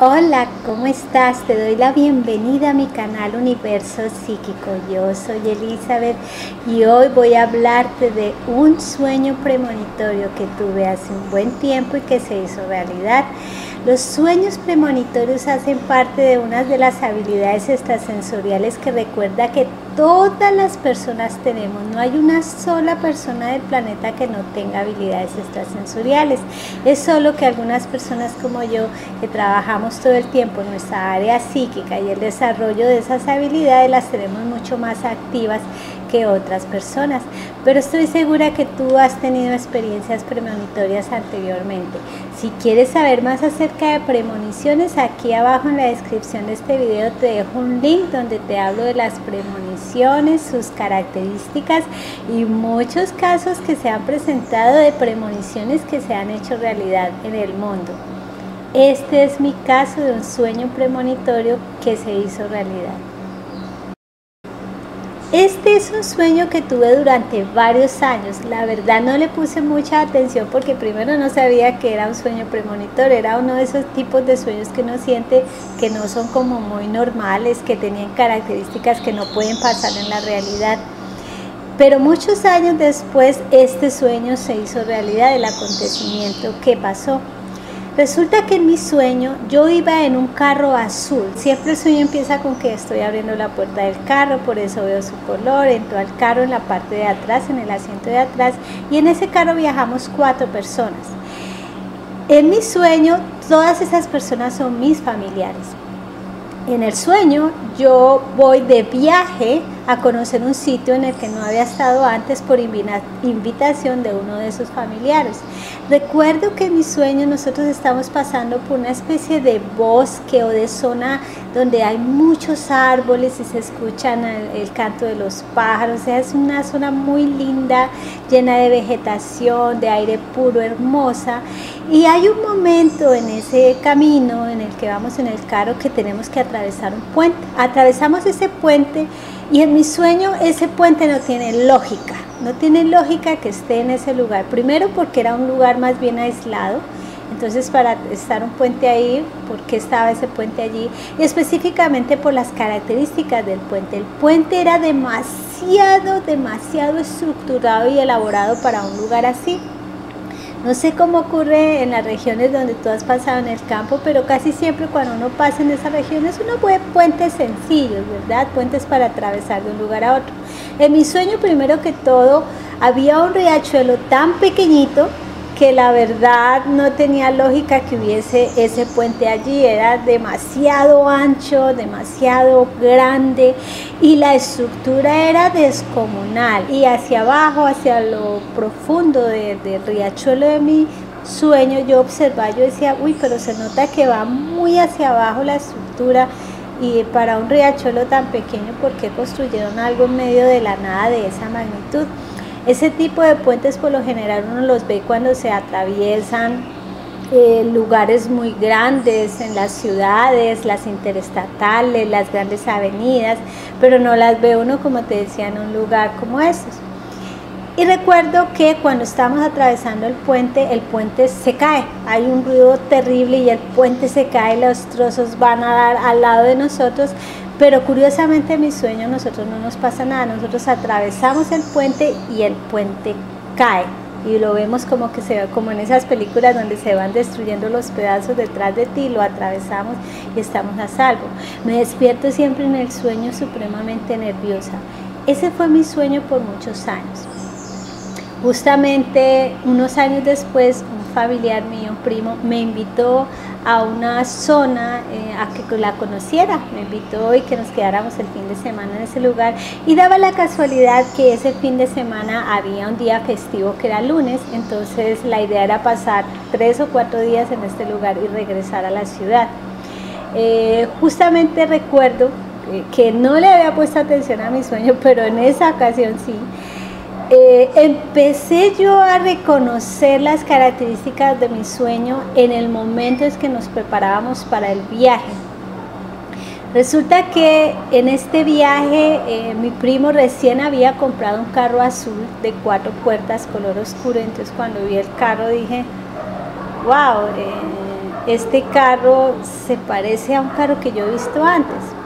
Hola, ¿cómo estás? Te doy la bienvenida a mi canal Universo Psíquico. Yo soy Elizabeth y hoy voy a hablarte de un sueño premonitorio que tuve hace un buen tiempo y que se hizo realidad. Los sueños premonitorios hacen parte de una de las habilidades extrasensoriales que recuerda que todas las personas tenemos. No hay una sola persona del planeta que no tenga habilidades extrasensoriales. Es solo que algunas personas como yo, que trabajamos todo el tiempo en nuestra área psíquica y el desarrollo de esas habilidades, las tenemos mucho más activas que otras personas. Pero estoy segura que tú has tenido experiencias premonitorias anteriormente. Si quieres saber más acerca de premoniciones, aquí abajo en la descripción de este video te dejo un link donde te hablo de las premoniciones, sus características y muchos casos que se han presentado de premoniciones que se han hecho realidad en el mundo. Este es mi caso de un sueño premonitorio que se hizo realidad. Este es un sueño que tuve durante varios años. La verdad no le puse mucha atención porque primero no sabía que era un sueño premonitorio. Era uno de esos tipos de sueños que uno siente que no son como muy normales, que tenían características que no pueden pasar en la realidad. Pero muchos años después este sueño se hizo realidad, el acontecimiento que pasó. Resulta que en mi sueño yo iba en un carro azul. Siempre el sueño empieza con que estoy abriendo la puerta del carro, por eso veo su color. Entro al carro en la parte de atrás, en el asiento de atrás, y en ese carro viajamos cuatro personas. En mi sueño, todas esas personas son mis familiares. En el sueño, yo voy de viaje a conocer un sitio en el que no había estado antes por invitación de uno de sus familiares. Recuerdo que en mi sueño nosotros estamos pasando por una especie de bosque o de zona donde hay muchos árboles y se escuchan el, canto de los pájaros. es una zona muy linda, llena de vegetación, de aire puro, hermosa. Y hay un momento en ese camino en el que vamos en el carro que tenemos que atravesar un puente. Atravesamos ese puente y en mi sueño ese puente no tiene lógica, no tiene lógica que esté en ese lugar. Primero porque era un lugar más bien aislado, entonces para estar un puente ahí, ¿por qué estaba ese puente allí? Y específicamente por las características del puente. El puente era demasiado, demasiado estructurado y elaborado para un lugar así. No sé cómo ocurre en las regiones donde tú has pasado en el campo, pero casi siempre cuando uno pasa en esas regiones uno ve puentes sencillos, ¿verdad? Puentes para atravesar de un lugar a otro. En mi sueño, primero que todo, había un riachuelo tan pequeñito que la verdad no tenía lógica que hubiese ese puente allí, era demasiado ancho, demasiado grande y la estructura era descomunal y hacia abajo, hacia lo profundo del riachuelo de mi sueño yo observaba, yo decía, uy, pero se nota que va muy hacia abajo la estructura y para un riachuelo tan pequeño, ¿por qué construyeron algo en medio de la nada de esa magnitud? Ese tipo de puentes por lo general uno los ve cuando se atraviesan eh, lugares muy grandes en las ciudades, las interestatales, las grandes avenidas, pero no las ve uno, como te decía, en un lugar como estos. Y recuerdo que cuando estamos atravesando el puente, el puente se cae. Hay un ruido terrible y el puente se cae, los trozos van a dar al lado de nosotros, pero curiosamente en mi sueño nosotros no nos pasa nada, nosotros atravesamos el puente y el puente cae y lo vemos como que se como en esas películas donde se van destruyendo los pedazos detrás de ti, lo atravesamos y estamos a salvo. Me despierto siempre en el sueño supremamente nerviosa. Ese fue mi sueño por muchos años. Justamente unos años después, un familiar mío, primo, me invitó a una zona eh, a que la conociera, me invitó y que nos quedáramos el fin de semana en ese lugar y daba la casualidad que ese fin de semana había un día festivo que era lunes, entonces la idea era pasar tres o cuatro días en este lugar y regresar a la ciudad. Eh, justamente recuerdo que no le había puesto atención a mi sueño, pero en esa ocasión sí. Eh, empecé yo a reconocer las características de mi sueño en el momento en que nos preparábamos para el viaje. Resulta que en este viaje eh, mi primo recién había comprado un carro azul de cuatro puertas color oscuro, entonces cuando vi el carro dije, wow, eh, este carro se parece a un carro que yo he visto antes.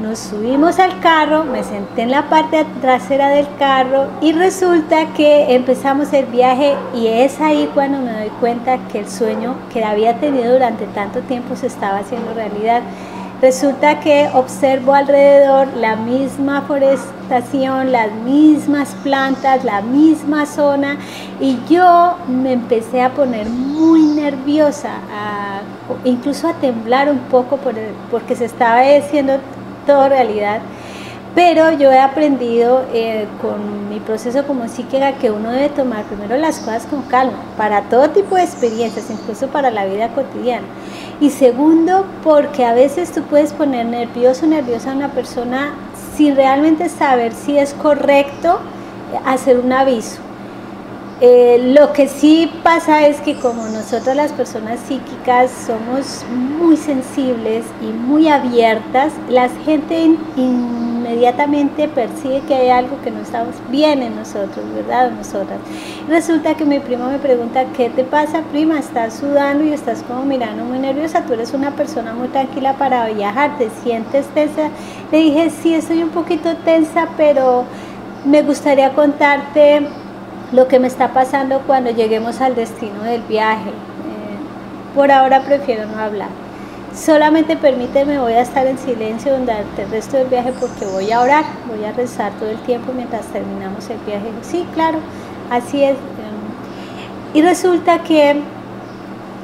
Nos subimos al carro, me senté en la parte trasera del carro y resulta que empezamos el viaje y es ahí cuando me doy cuenta que el sueño que había tenido durante tanto tiempo se estaba haciendo realidad. Resulta que observo alrededor la misma forestación, las mismas plantas, la misma zona y yo me empecé a poner muy nerviosa, incluso a temblar un poco porque se estaba haciendo todo realidad. Pero yo he aprendido eh, con mi proceso como psíquica que uno debe tomar primero las cosas con calma, para todo tipo de experiencias, incluso para la vida cotidiana. Y segundo, porque a veces tú puedes poner nervioso, nerviosa a una persona sin realmente saber si es correcto hacer un aviso. Eh, lo que sí pasa es que como nosotros las personas psíquicas somos muy sensibles y muy abiertas, la gente inmediatamente percibe que hay algo que no estamos bien en nosotros, ¿verdad? Nosotras. Resulta que mi primo me pregunta, ¿qué te pasa, prima? Estás sudando y estás como mirando muy nerviosa, tú eres una persona muy tranquila para viajar, ¿te sientes tensa? Le dije, sí, estoy un poquito tensa, pero me gustaría contarte lo que me está pasando cuando lleguemos al destino del viaje. Eh, por ahora prefiero no hablar. Solamente permíteme, voy a estar en silencio durante el resto del viaje porque voy a orar, voy a rezar todo el tiempo mientras terminamos el viaje. Sí, claro, así es. Y resulta que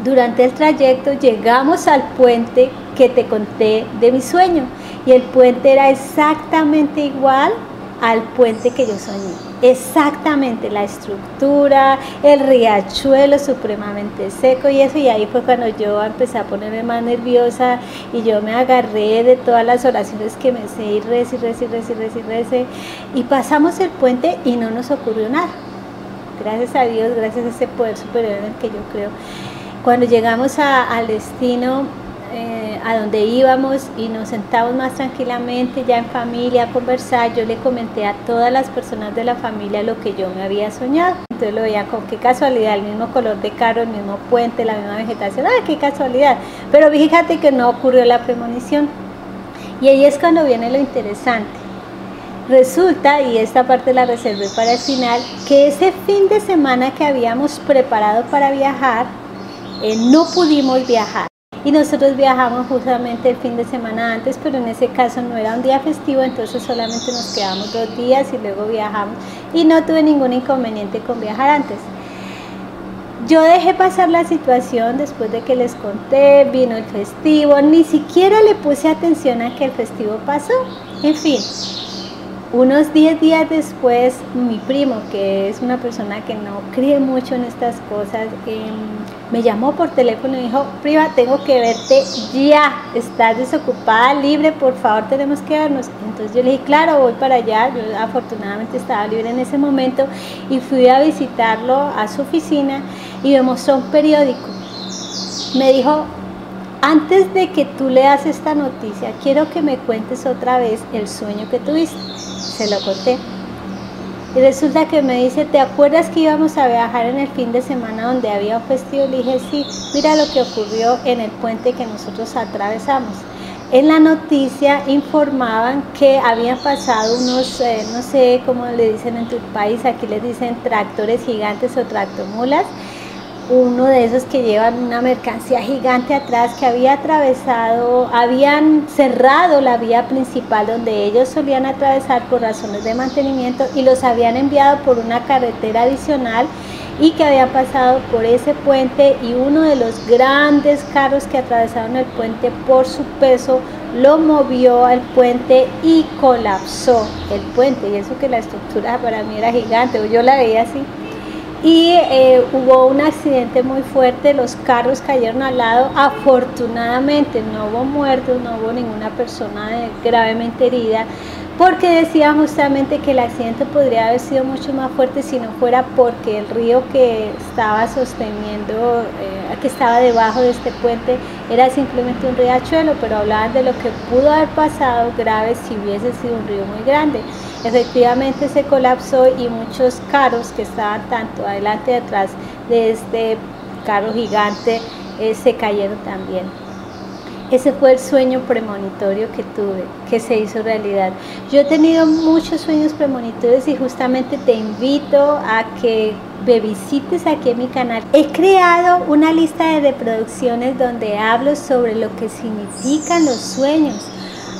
durante el trayecto llegamos al puente que te conté de mi sueño y el puente era exactamente igual al puente que yo soñé exactamente la estructura, el riachuelo supremamente seco y eso, y ahí fue cuando yo empecé a ponerme más nerviosa y yo me agarré de todas las oraciones que me sé y rece, y rece, y rece, y y pasamos el puente y no nos ocurrió nada. Gracias a Dios, gracias a ese poder superior en el que yo creo. Cuando llegamos al destino, eh, a donde íbamos y nos sentamos más tranquilamente ya en familia a conversar, yo le comenté a todas las personas de la familia lo que yo me había soñado. Entonces lo veía con qué casualidad, el mismo color de carro, el mismo puente, la misma vegetación, ¡ah, qué casualidad! Pero fíjate que no ocurrió la premonición. Y ahí es cuando viene lo interesante. Resulta, y esta parte la reservé para el final, que ese fin de semana que habíamos preparado para viajar, eh, no pudimos viajar y nosotros viajamos justamente el fin de semana antes, pero en ese caso no era un día festivo, entonces solamente nos quedamos dos días y luego viajamos y no tuve ningún inconveniente con viajar antes. Yo dejé pasar la situación después de que les conté, vino el festivo, ni siquiera le puse atención a que el festivo pasó. En fin, unos 10 días después, mi primo, que es una persona que no cree mucho en estas cosas, em, me llamó por teléfono y dijo, prima, tengo que verte ya, estás desocupada, libre, por favor, tenemos que vernos. Entonces yo le dije, claro, voy para allá, yo afortunadamente estaba libre en ese momento y fui a visitarlo a su oficina y me mostró un periódico. Me dijo, antes de que tú leas esta noticia, quiero que me cuentes otra vez el sueño que tuviste. Se lo conté. Y resulta que me dice, ¿te acuerdas que íbamos a viajar en el fin de semana donde había un festivo? Le dije, sí, mira lo que ocurrió en el puente que nosotros atravesamos. En la noticia informaban que habían pasado unos, eh, no sé cómo le dicen en tu país, aquí les dicen tractores gigantes o tractomulas, uno de esos que llevan una mercancía gigante atrás que había atravesado, habían cerrado la vía principal donde ellos solían atravesar por razones de mantenimiento y los habían enviado por una carretera adicional y que había pasado por ese puente y uno de los grandes carros que atravesaron el puente por su peso lo movió al puente y colapsó el puente. Y eso que la estructura para mí era gigante, yo la veía así y eh, hubo un accidente muy fuerte, los carros cayeron al lado, afortunadamente no hubo muertos, no hubo ninguna persona gravemente herida, porque decía justamente que el accidente podría haber sido mucho más fuerte si no fuera porque el río que estaba sosteniendo, eh, que estaba debajo de este puente, era simplemente un riachuelo, pero hablaban de lo que pudo haber pasado grave si hubiese sido un río muy grande. Efectivamente se colapsó y muchos carros que estaban tanto adelante y atrás de este carro gigante eh, se cayeron también. Ese fue el sueño premonitorio que tuve, que se hizo realidad. Yo he tenido muchos sueños premonitorios y justamente te invito a que me visites aquí en mi canal. He creado una lista de reproducciones donde hablo sobre lo que significan los sueños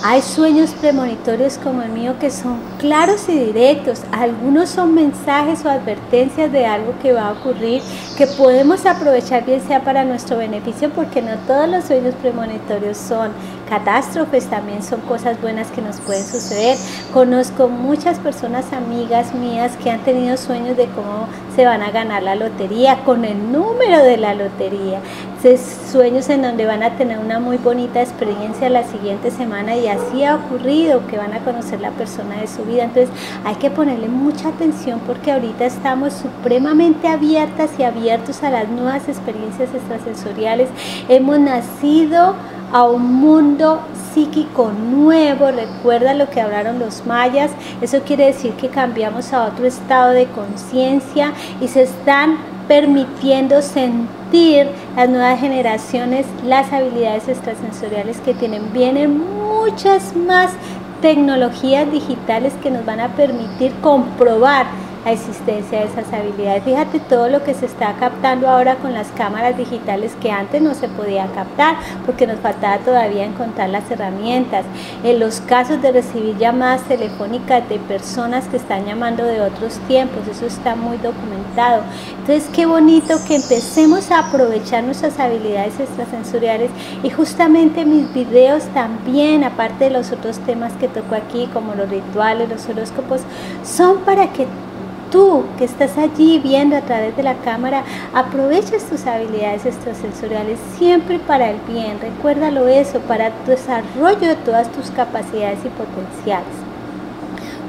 hay sueños premonitorios como el mío que son claros y directos. Algunos son mensajes o advertencias de algo que va a ocurrir que podemos aprovechar bien sea para nuestro beneficio porque no todos los sueños premonitorios son catástrofes, también son cosas buenas que nos pueden suceder. Conozco muchas personas amigas mías que han tenido sueños de cómo se van a ganar la lotería, con el número de la lotería. Sueños en donde van a tener una muy bonita experiencia la siguiente semana y así ha ocurrido que van a conocer la persona de su vida. Entonces hay que ponerle mucha atención porque ahorita estamos supremamente abiertas y abiertos a las nuevas experiencias extrasensoriales. Hemos nacido a un mundo psíquico nuevo, recuerda lo que hablaron los mayas, eso quiere decir que cambiamos a otro estado de conciencia y se están permitiendo sentir las nuevas generaciones las habilidades extrasensoriales que tienen. Vienen muchas más tecnologías digitales que nos van a permitir comprobar la existencia de esas habilidades. Fíjate todo lo que se está captando ahora con las cámaras digitales que antes no se podía captar porque nos faltaba todavía encontrar las herramientas. En los casos de recibir llamadas telefónicas de personas que están llamando de otros tiempos, eso está muy documentado. Entonces qué bonito que empecemos a aprovechar nuestras habilidades extrasensoriales y justamente mis videos también, aparte de los otros temas que toco aquí como los rituales, los horóscopos, son para que tú que estás allí viendo a través de la cámara, aproveches tus habilidades extrasensoriales siempre para el bien. Recuérdalo eso, para tu desarrollo de todas tus capacidades y potenciales.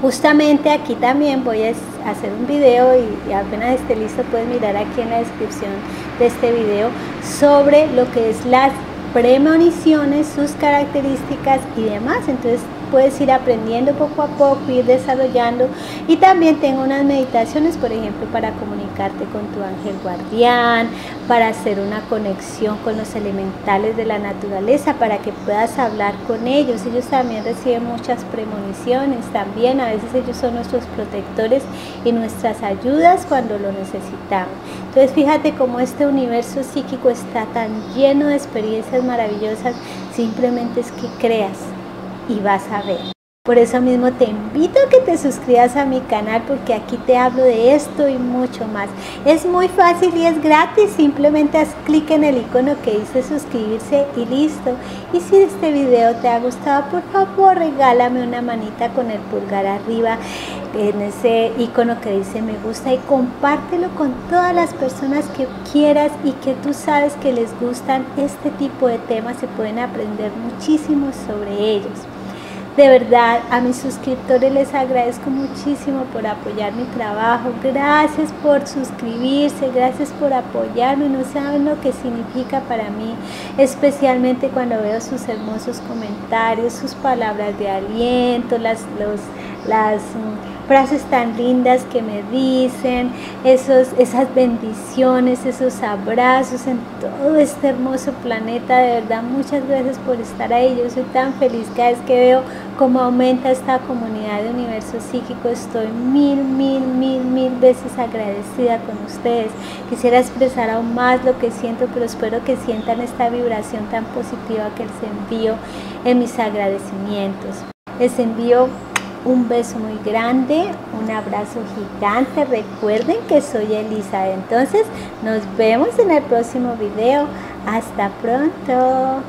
Justamente aquí también voy a hacer un video y, apenas esté listo puedes mirar aquí en la descripción de este video sobre lo que es las premoniciones, sus características y demás. Entonces puedes ir aprendiendo poco a poco, ir desarrollando. Y también tengo unas meditaciones, por ejemplo, para comunicarte con tu ángel guardián, para hacer una conexión con los elementales de la naturaleza, para que puedas hablar con ellos. Ellos también reciben muchas premoniciones, también a veces ellos son nuestros protectores y nuestras ayudas cuando lo necesitamos. Entonces fíjate cómo este universo psíquico está tan lleno de experiencias maravillosas, simplemente es que creas y vas a ver. Por eso mismo te invito a que te suscribas a mi canal porque aquí te hablo de esto y mucho más. Es muy fácil y es gratis, simplemente haz clic en el icono que dice suscribirse y listo. Y si este video te ha gustado, por favor regálame una manita con el pulgar arriba en ese icono que dice me gusta y compártelo con todas las personas que quieras y que tú sabes que les gustan este tipo de temas y pueden aprender muchísimo sobre ellos. De verdad, a mis suscriptores les agradezco muchísimo por apoyar mi trabajo. Gracias por suscribirse, gracias por apoyarme. No saben lo que significa para mí, especialmente cuando veo sus hermosos comentarios, sus palabras de aliento, las, los, las frases tan lindas que me dicen, esos, esas bendiciones, esos abrazos en todo este hermoso planeta. De verdad, muchas gracias por estar ahí. Yo soy tan feliz cada vez que veo cómo aumenta esta comunidad de universo psíquico. Estoy mil, mil, mil, mil veces agradecida con ustedes. Quisiera expresar aún más lo que siento, pero espero que sientan esta vibración tan positiva que les envío en mis agradecimientos. Les envío un beso muy grande, un abrazo gigante. Recuerden que soy Elisa. Entonces nos vemos en el próximo video. Hasta pronto.